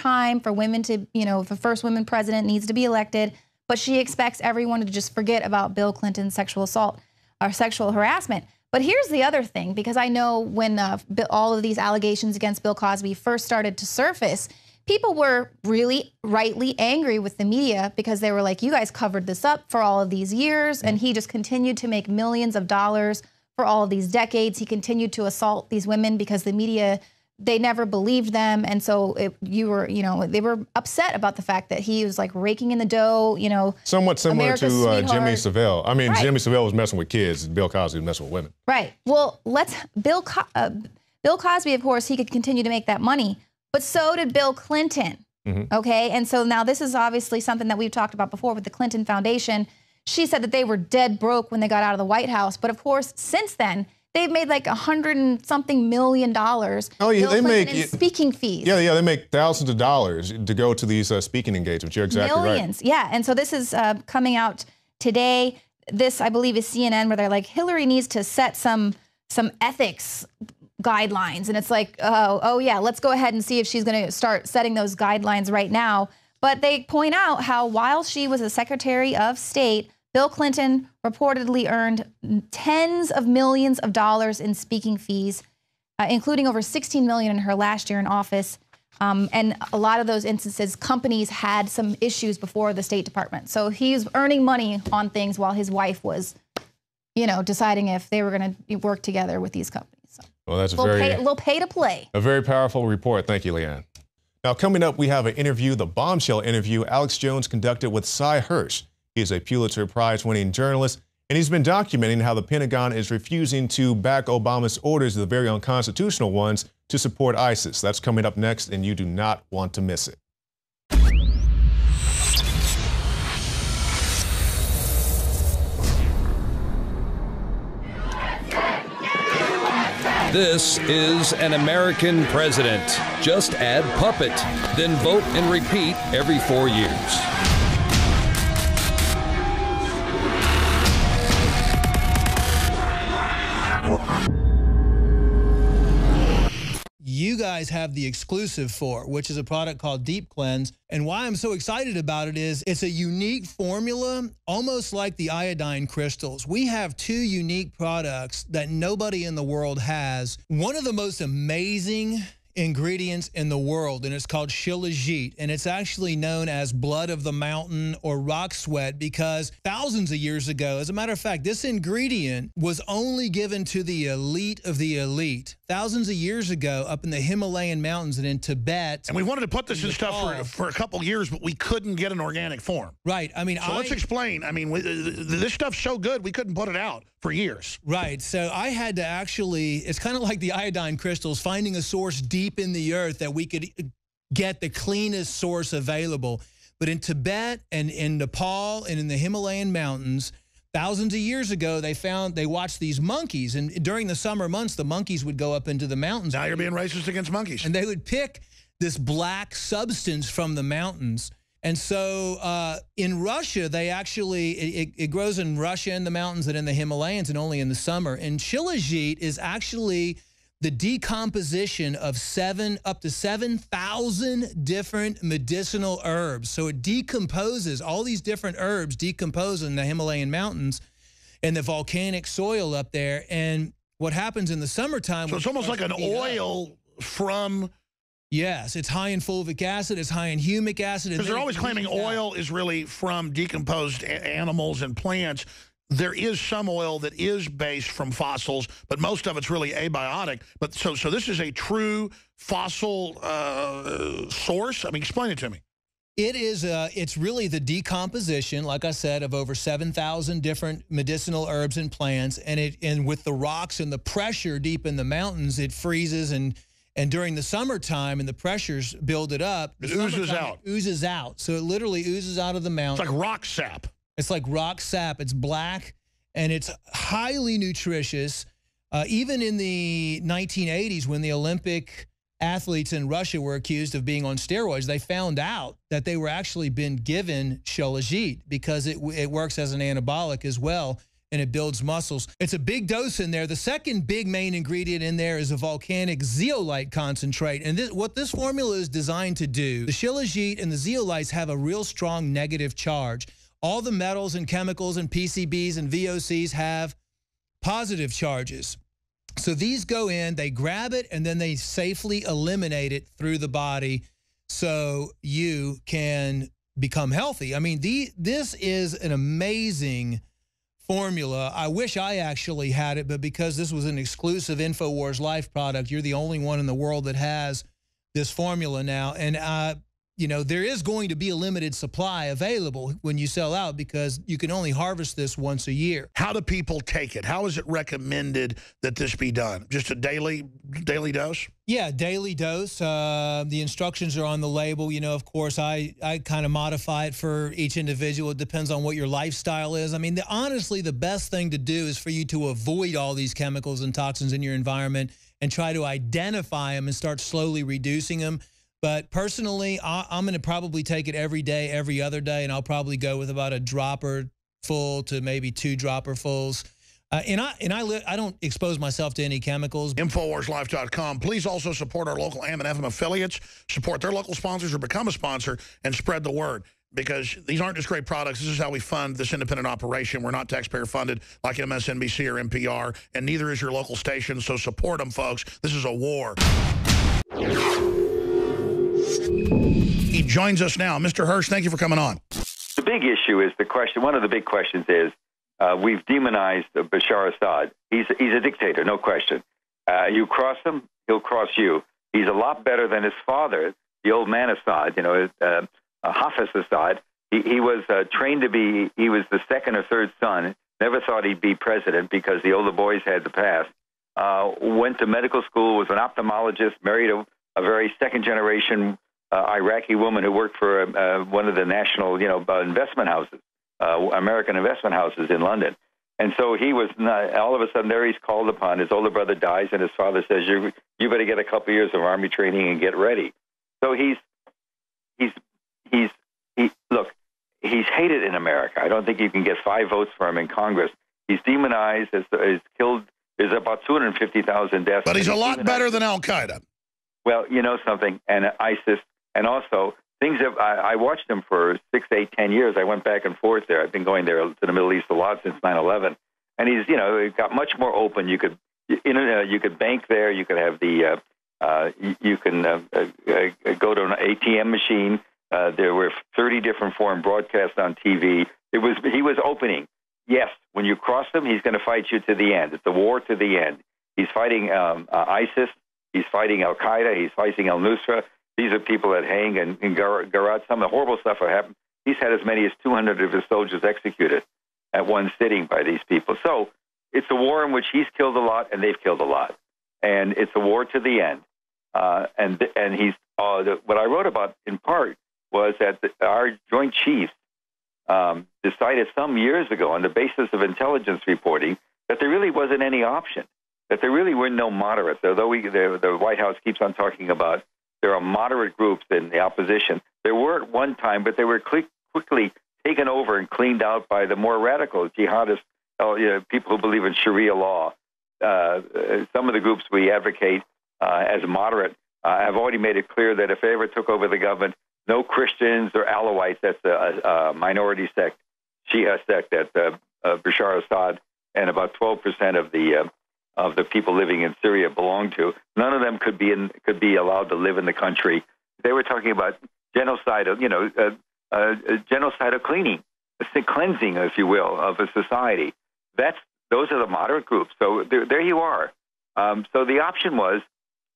time for women to, you know, the first women president needs to be elected, but she expects everyone to just forget about Bill Clinton's sexual assault or sexual harassment. But here's the other thing, because I know when uh, all of these allegations against Bill Cosby first started to surface, people were really rightly angry with the media because they were like, you guys covered this up for all of these years, and he just continued to make millions of dollars for all of these decades. He continued to assault these women because the media they never believed them. And so it, you were you know they were upset about the fact that he was like raking in the dough you know. Somewhat similar America's to uh, jimmy savile. I mean right. jimmy savile was messing with kids. Bill cosby was messing with women. Right. Well let's bill Co- uh, bill cosby of course he could continue to make that money but so did bill clinton. Mm-hmm. okay? And so now this is obviously something that we've talked about before with the clinton foundation. She said that they were dead broke when they got out of the white house but of course since then they've made like a hundred and something million dollars. Oh, yeah, they make speaking fees. Yeah, yeah, they make thousands of dollars to go to these uh, speaking engagements. You're exactly Millions, right. yeah. And so this is uh, coming out today. This, I believe, is CNN, where they're like, Hillary needs to set some some ethics guidelines, and it's like, oh, oh yeah, let's go ahead and see if she's going to start setting those guidelines right now. But they point out how while she was a Secretary of State Bill Clinton reportedly earned tens of millions of dollars in speaking fees, uh, including over 16 million in her last year in office. Um, and a lot of those instances, companies had some issues before the State Department. So he's earning money on things while his wife was, you know, deciding if they were going to work together with these companies. So, well, that's a very pay, little pay to play. A very powerful report. Thank you, Leanne. Now, coming up, we have an interview, the bombshell interview Alex Jones conducted with Sy Hersh. He is a Pulitzer Prize winning journalist, and he's been documenting how the Pentagon is refusing to back Obama's orders, the very unconstitutional ones, to support ISIS. That's coming up next, and you do not want to miss it. This is an American president. Just add puppet, then vote and repeat every four years. Guys have the exclusive for, which is a product called Deep Cleanse. And why I'm so excited about it is it's a unique formula, almost like the iodine crystals. We have two unique products that nobody in the world has. One of the most amazing ingredients in the world, and it's called shilajit, and it's actually known as blood of the mountain or rock sweat because thousands of years ago, as a matter of fact, this ingredient was only given to the elite of the elite. Thousands of years ago, up in the Himalayan mountains and in Tibet. And we wanted to put this in stuff for, for a couple years, but we couldn't get an organic form. Right. I mean, so I, let's explain. I mean, we, this stuff's so good, we couldn't put it out for years. Right. So I had to actually, it's kind of like the iodine crystals, finding a source deep in the earth that we could get the cleanest source available. But in Tibet and in Nepal and in the Himalayan mountains, thousands of years ago, they found, they watched these monkeys. And during the summer months, the monkeys would go up into the mountains. Now you're being racist against monkeys. And they would pick this black substance from the mountains and so uh, in Russia, they actually, it, it, grows in Russia in the mountains and in the Himalayas and only in the summer. And shilajit is actually the decomposition of seven, up to 7,000 different medicinal herbs. So it decomposes, all these different herbs decompose in the Himalayan mountains and the volcanic soil up there. And what happens in the summertime. So it's almost like an oil up, from Yes, it's high in fulvic acid, it's high in humic acid. Because they're always claiming oil is really from decomposed animals and plants. There is some oil that is based from fossils, but most of it's really abiotic. But so, so this is a true fossil uh, source? I mean, explain it to me. It is, uh, it's really the decomposition, like I said, of over 7,000 different medicinal herbs and plants. And it, and with the rocks and the pressure deep in the mountains, it freezes and and during the summertime and the pressures build it up, it oozes out. It oozes out. So it literally oozes out of the mountain. It's like rock sap. It's like rock sap. It's black and it's highly nutritious. Uh, even in the 1980s, when the Olympic athletes in Russia were accused of being on steroids, they found out that they were actually been given Shilajit because it, it works as an anabolic as well and it builds muscles. It's a big dose in there. The second big main ingredient in there is a volcanic zeolite concentrate. And this, what this formula is designed to do, the shilajit and the zeolites have a real strong negative charge. All the metals and chemicals and PCBs and VOCs have positive charges. So these go in, they grab it, and then they safely eliminate it through the body so you can become healthy. I mean, the, this is an amazing formula. I wish I actually had it, but because this was an exclusive InfoWars Life product, you're the only one in the world that has this formula now. And uh, you know, there is going to be a limited supply available when you sell out because you can only harvest this once a year. How do people take it? How is it recommended that this be done? Just a daily daily dose? Yeah, daily dose. Uh, the instructions are on the label. You know, of course, I, I kind of modify it for each individual. It depends on what your lifestyle is. I mean, the, honestly, the best thing to do is for you to avoid all these chemicals and toxins in your environment and try to identify them and start slowly reducing them but personally, I, am going to probably take it every day, every other day, and I'll probably go with about a dropper full to maybe two dropper fulls. Uh, and I and I I don't expose myself to any chemicals. Infowarslife.com. Please also support our local AM and FM affiliates, support their local sponsors or become a sponsor, and spread the word. Because these aren't just great products. This is how we fund this independent operation. We're not taxpayer funded like MSNBC or NPR, and neither is your local station. So support them, folks. This is a war. He joins us now. Mr. Hersh, thank you for coming on. The big issue is the question, one of the big questions is, uh, we've demonized Bashar Assad. He's, he's a dictator, no question. Uh, you cross him, he'll cross you. He's a lot better than his father, the old man Assad, you know, uh, uh, Assad. He, he was uh, trained to be, he was the second or third son, never thought he'd be president because the older boys had the past. Uh, went to medical school, was an ophthalmologist, married a, a very second generation uh, Iraqi woman who worked for uh, one of the national, you know, investment houses, uh, American investment houses in London. And so he was not, all of a sudden there he's called upon. His older brother dies, and his father says, "You you better get a couple years of army training and get ready." So he's he's he's he look he's hated in America. I don't think you can get five votes for him in Congress. He's demonized. He's killed. There's about 250,000 deaths. But he's a lot better than Al Qaeda. Well, you know something, and ISIS and also, things have, I, I watched them for six, eight, ten years. I went back and forth there. I've been going there to the Middle East a lot since 9 11. And he's, you know, it got much more open. You could, you know, you could bank there. You could have the, uh, uh, you, you can uh, uh, uh go to an ATM machine. Uh, there were 30 different foreign broadcasts on TV. It was he was opening. Yes, when you cross him, he's going to fight you to the end. It's a war to the end. He's fighting um, uh, ISIS. He's fighting Al Qaeda. He's fighting Al Nusra. These are people that hang and, and garrote. Some of the horrible stuff have happened. He's had as many as 200 of his soldiers executed at one sitting by these people. So it's a war in which he's killed a lot and they've killed a lot, and it's a war to the end. Uh, and and he's uh, the, what I wrote about in part was that the, our Joint Chiefs um, decided some years ago, on the basis of intelligence reporting, that there really wasn't any option, that there really were no moderates. Although we, the, the White House keeps on talking about there are moderate groups in the opposition. There were at one time, but they were quickly taken over and cleaned out by the more radical jihadists, uh, you know, people who believe in Sharia law. Uh, some of the groups we advocate uh, as moderate uh, have already made it clear that if they ever took over the government, no Christians or Alawites, that's a, a minority sect, Shia sect that uh, uh, Bashar Assad and about 12% of the of the people living in Syria belong to. None of them could be in, could be allowed to live in the country. They were talking about genocidal, you know, uh, uh, genocidal cleaning, cleansing, if you will, of a society. That's those are the moderate groups. So there, there you are. Um, so the option was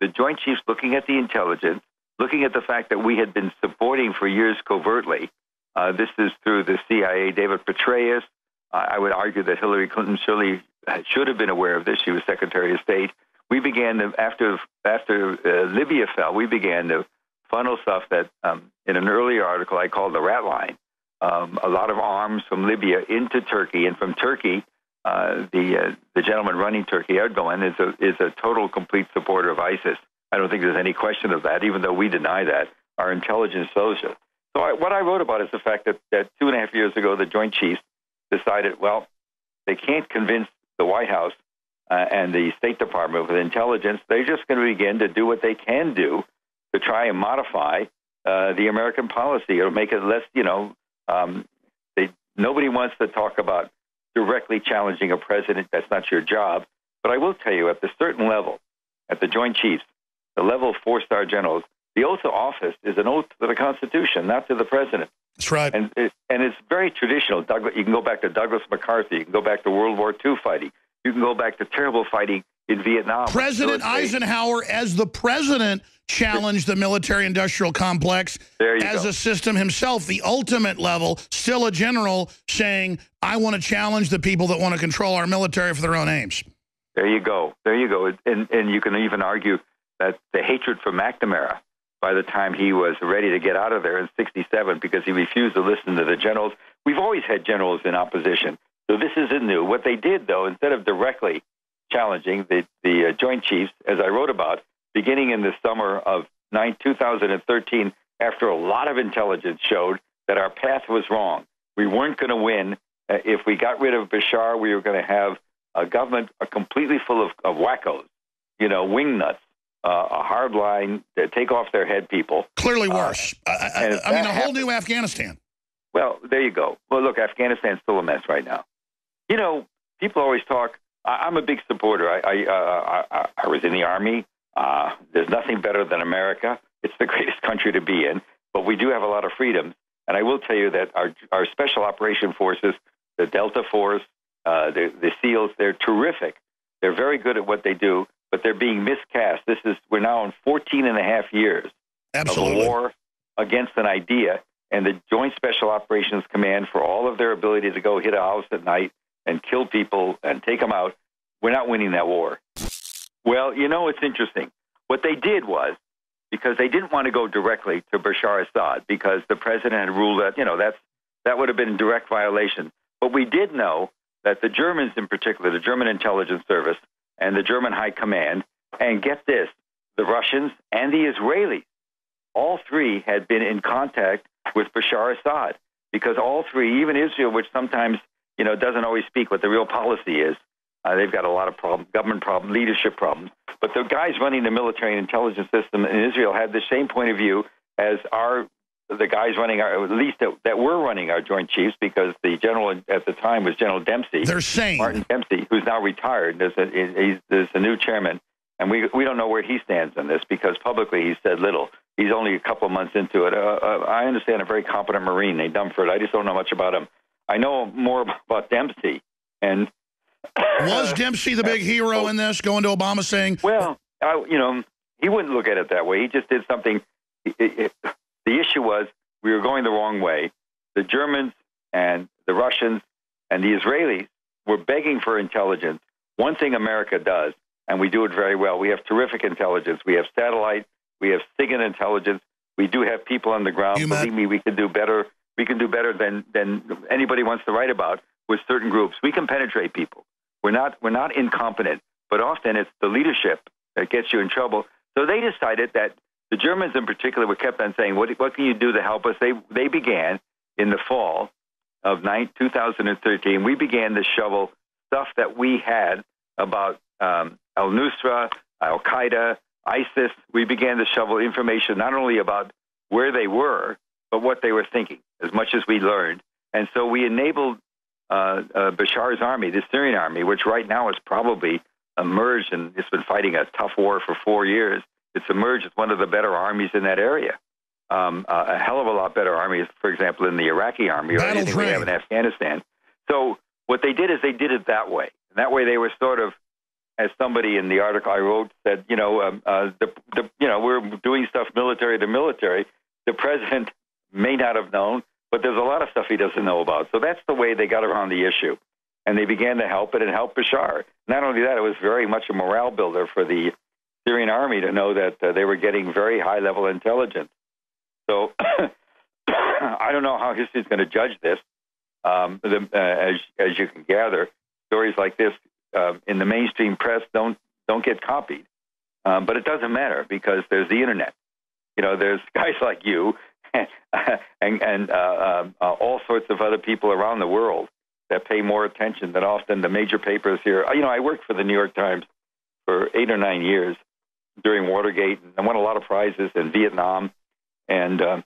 the Joint Chiefs looking at the intelligence, looking at the fact that we had been supporting for years covertly. Uh, this is through the CIA, David Petraeus. I would argue that Hillary Clinton surely should have been aware of this. She was Secretary of State. We began to, after after uh, Libya fell, we began to funnel stuff that um, in an earlier article I called the rat line. Um, a lot of arms from Libya into Turkey, and from Turkey, uh, the uh, the gentleman running Turkey, Erdogan, is a is a total complete supporter of ISIS. I don't think there's any question of that, even though we deny that. Our intelligence shows it. So I, what I wrote about is the fact that, that two and a half years ago, the Joint Chiefs decided, well, they can't convince the White House uh, and the State Department with intelligence. They're just going to begin to do what they can do to try and modify uh, the American policy. It'll make it less, you know, um, they, nobody wants to talk about directly challenging a president. That's not your job. But I will tell you, at the certain level, at the Joint Chiefs, the level of four-star generals, the oath of office is an oath to the Constitution, not to the president. That's right. And it, and it's very traditional. Douglas, you can go back to Douglas MacArthur. You can go back to World War II fighting. You can go back to terrible fighting in Vietnam. President Eisenhower, as the president, challenged the military-industrial complex as go. a system himself, the ultimate level, still a general, saying, I want to challenge the people that want to control our military for their own aims. There you go. There you go. And, and you can even argue that the hatred for McNamara by the time he was ready to get out of there in 67 because he refused to listen to the generals. We've always had generals in opposition. So this isn't new. What they did, though, instead of directly challenging the, the uh, Joint Chiefs, as I wrote about, beginning in the summer of 9, 2013, after a lot of intelligence showed that our path was wrong. We weren't going to win. Uh, if we got rid of Bashar, we were going to have a government uh, completely full of, of wackos, you know, wingnuts, uh, a hard line to take off their head people. Clearly worse. Uh, I, I, I mean, a whole new Afghanistan. Well, there you go. Well, look, Afghanistan's still a mess right now. You know, people always talk. I, am a big supporter. I, I, uh, I, I was in the Army. Uh, there's nothing better than America. It's the greatest country to be in, but we do have a lot of freedoms. And I will tell you that our, our special operation forces, the Delta Force, uh, the, the SEALs, they're terrific. They're very good at what they do, but they're being miscast. This is we're now in 14 and a half years Absolutely. of a war against an idea, and the Joint Special Operations Command, for all of their ability to go hit a house at night and kill people and take them out, we're not winning that war. Well, you know, it's interesting. What they did was because they didn't want to go directly to Bashar Assad because the president had ruled that, you know, that's, that would have been direct violation. But we did know that the Germans, in particular, the German intelligence service and the German high command, and get this, the Russians and the Israelis, all three had been in contact with Bashar Assad because all three, even Israel, which sometimes you know doesn't always speak what the real policy is, uh, they've got a lot of problem, government problem, leadership problems. But the guys running the military and intelligence system in Israel had the same point of view as our the guys running our, at least that, that were running our Joint Chiefs, because the general at the time was General Dempsey. They're saying Martin Dempsey, who's now retired. There's a, he's, there's a new chairman, and we we don't know where he stands on this because publicly he said little. He's only a couple of months into it. Uh, uh, I understand a very competent Marine named Dunford. I just don't know much about him. I know more about Dempsey, and was Dempsey the big hero in this? Going to Obama saying, "Well, I, you know, he wouldn't look at it that way. He just did something." It, it, the issue was we were going the wrong way. The Germans and the Russians and the Israelis were begging for intelligence. One thing America does, and we do it very well, we have terrific intelligence. We have satellite, we have SIGINT intelligence. We do have people on the ground. You Believe me, we could do better. We can do better than than anybody wants to write about with certain groups. We can penetrate people. We're not we're not incompetent, but often it's the leadership that gets you in trouble. So they decided that the Germans, in particular, were kept on saying, "What what can you do to help us?" They they began in the fall of 2013. We began to shovel stuff that we had about um, Al Nusra, Al Qaeda, ISIS. We began to shovel information not only about where they were, but what they were thinking, as much as we learned. And so we enabled uh, uh, Bashar's army, the Syrian army, which right now has probably emerged and it's been fighting a tough war for four years it's emerged as one of the better armies in that area. Um, uh, a hell of a lot better armies, for example, in the Iraqi army or Battle anything train. we have in Afghanistan. So what they did is they did it that way. And that way they were sort of, as somebody in the article I wrote said, you know, um, uh, the, the, you know, we're doing stuff military to military. The president may not have known, but there's a lot of stuff he doesn't know about. So that's the way they got around the issue. And they began to help it and help Bashar. Not only that, it was very much a morale builder for the Syrian army to know that uh, they were getting very high level intelligence. So I don't know how history is going to judge this. Um, the, uh, as as you can gather, stories like this uh, in the mainstream press don't don't get copied, um, but it doesn't matter because there's the internet. You know, there's guys like you and and uh, um, uh, all sorts of other people around the world that pay more attention than often the major papers here. You know, I worked for the New York Times for eight or nine years during Watergate, and I won a lot of prizes in Vietnam. And uh,